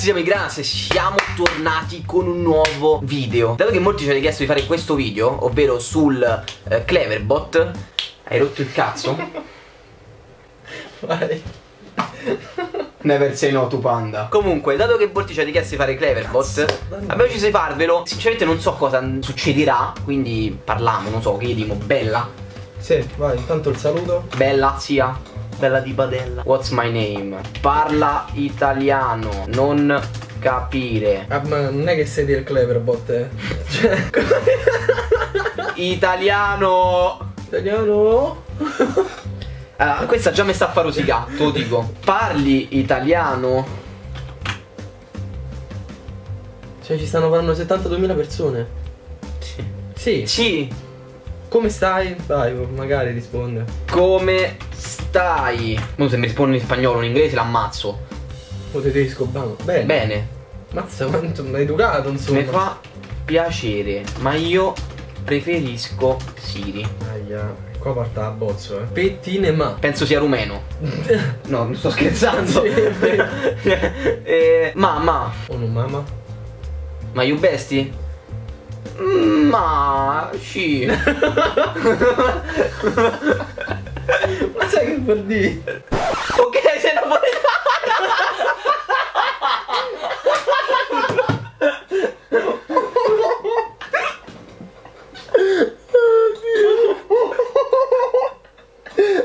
ragazzi siamo i Granas e siamo tornati con un nuovo video Dato che molti ci avete chiesto di fare questo video Ovvero sul eh, Cleverbot Hai rotto il cazzo? Vai. Never say no tu panda Comunque dato che molti ci avete chiesto di fare Cleverbot Abbiamo deciso di farvelo Sinceramente non so cosa succederà Quindi parliamo, non so, che dimo Bella Sì, vai, intanto il saluto. Bella sia Bella di Padella What's my name? Parla italiano Non capire Ah, ma non è che sei del Cleverbot, eh. Cioè, Italiano italiano. Allora, questa già mi sta a fare rosicare, te lo dico. Parli italiano? Cioè, ci stanno parlando 72.000 persone. Sì. Sì. Sì. Come stai? Vai, magari risponde. Come stai? Non se mi rispondi in spagnolo o in inglese l'ammazzo. O tedesco, bano. Bene. Bene. Mazza quanto mi hai educato, insomma. Mi fa piacere, ma io preferisco Siri. Aia, qua parte a bozzo, eh. Pettine ma. Penso sia rumeno. No, non sto scherzando. Eh, mamma, O non mamma? ma you besti? Mm, Ma sì. Che vuol dire? ok, sei napoletano.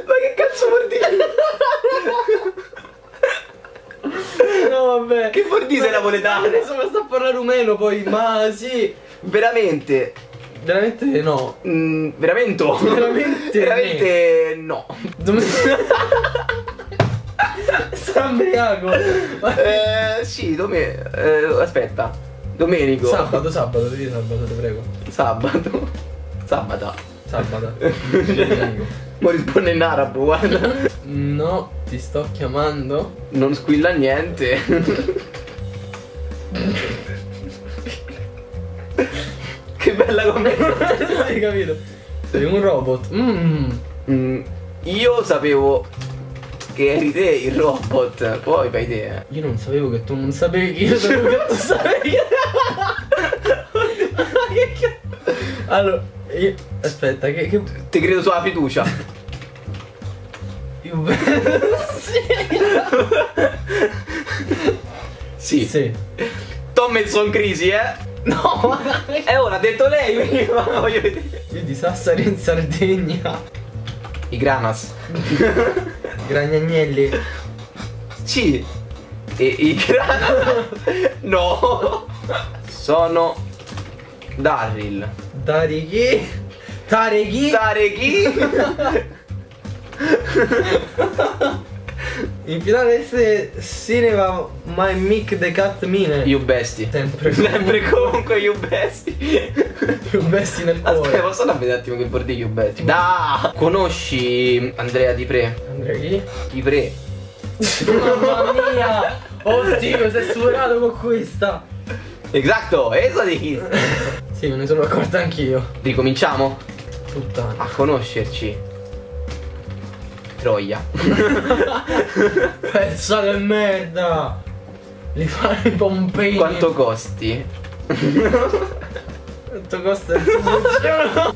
Ma che cazzo vuol dire? No, vabbè. Che vuol dire sei napoletano? Adesso mi sta a parlare rumeno poi, ma sì. Veramente. Veramente no. Mm, veramente? Veramente Veramente no. Ubriaco. Eh, sì, dove... eh, aspetta. Domenico. Sabato, sabato, devi sabato, ti prego. Sabato. Sabata. Sabato. Mo risponde in arabo, guarda. no, ti sto chiamando. Non squilla niente. Che bella commento. Hai capito? Sei un robot. Mmm. Mm, io sapevo che eri te il robot. Poi fai te. eh. Io non sapevo che tu non sapevi che io sapevo che tu sapevi. Che allora, io... aspetta, che... che... Ti credo sulla fiducia. Io... Sì. sì. T'ho messo in crisi, eh. No, E ora ha detto lei prima. Voglio vedere. io di Sassari in Sardegna. I Granas. Gragnagnelli. Sì. E i Granas. No. Sono Darryl. Tarichi. Tarichi. Tareki. In finale se Cinema My Mick the Cat Mine. You bestie. Sempre. Sempre comunque you bestie. più besti nel Aspetta, cuore. posso andare a vedere un attimo che vuol dire you bestie? Da! Conosci Andrea Di Pre? Andrea chi? Di Pre. Mamma mia! Oddio, sei superato con questa! Esatto, eso di Sì, me ne sono accorta anch'io. Ricominciamo Puttana. a conoscerci. Troia. Pezza di merda! Li fanno i pompini. Quanto costi? Quanto costa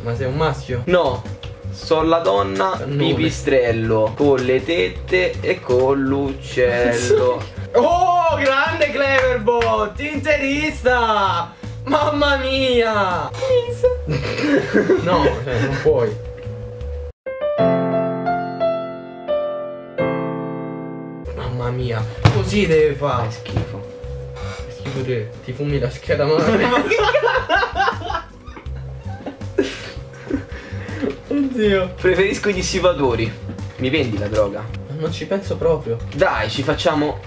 Ma sei un maschio? No, sono la donna pipistrello con le tette e con l'uccello. Oh, grande Cleverbot! Interista! Mamma mia! no, cioè, non puoi. Mia, così deve fare. Schifo. Schifo te, ti fumi la scheda male. Oddio. Preferisco i dissipatori. Mi vendi la droga? Non ci penso proprio. Dai, ci facciamo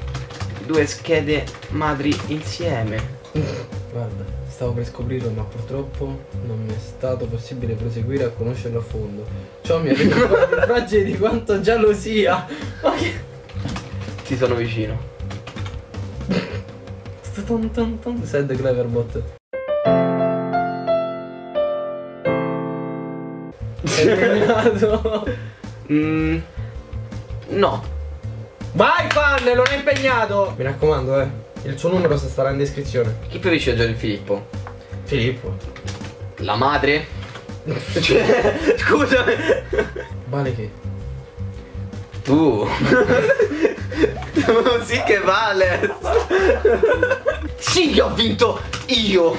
due schede madri insieme. Guarda, stavo per scoprirlo, ma purtroppo non mi è stato possibile proseguire a conoscerlo a fondo. Ciò mi ha reso più fragile di quanto già lo sia. Ma che. Ti sono vicino. Sad Cleverbot. È impegnato. Mm, no. Vai fan, non è impegnato. Mi raccomando, eh. Il suo numero starà in descrizione. Chi preferisce viaggiare il Filippo? Filippo. La madre? cioè, scusami. Vale che? Tu. sì che vale. sì che ho vinto io.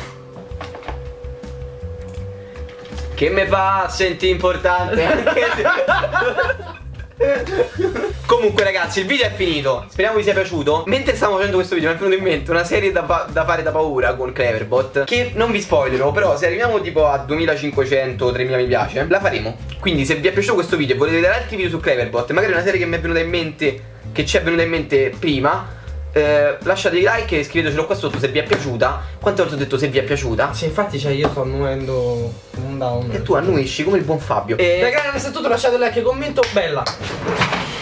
Che mi fa sentire importante anche Comunque ragazzi il video è finito. Speriamo vi sia piaciuto. Mentre stavamo facendo questo video mi è venuto in mente una serie da, da, fare da paura con Cleverbot Che non vi spoilerò Però se arriviamo tipo a 2500-3000 mi piace La faremo. Quindi se vi è piaciuto questo video e volete vedere altri video su Cleverbot Magari una serie che mi è venuta in mente Che ci è venuta in mente prima eh, lasciate i like e scrivetecelo qua sotto se vi è piaciuta. Quante volte ho detto se vi è piaciuta? Sì, infatti cioè, io sto annuendo un down. E tu annuisci come il buon Fabio. E... Ragazzi, questo è tutto, lasciate like e commento. Bella.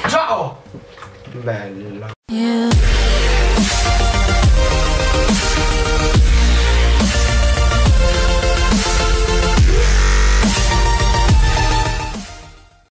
Ciao! Bella. Yeah.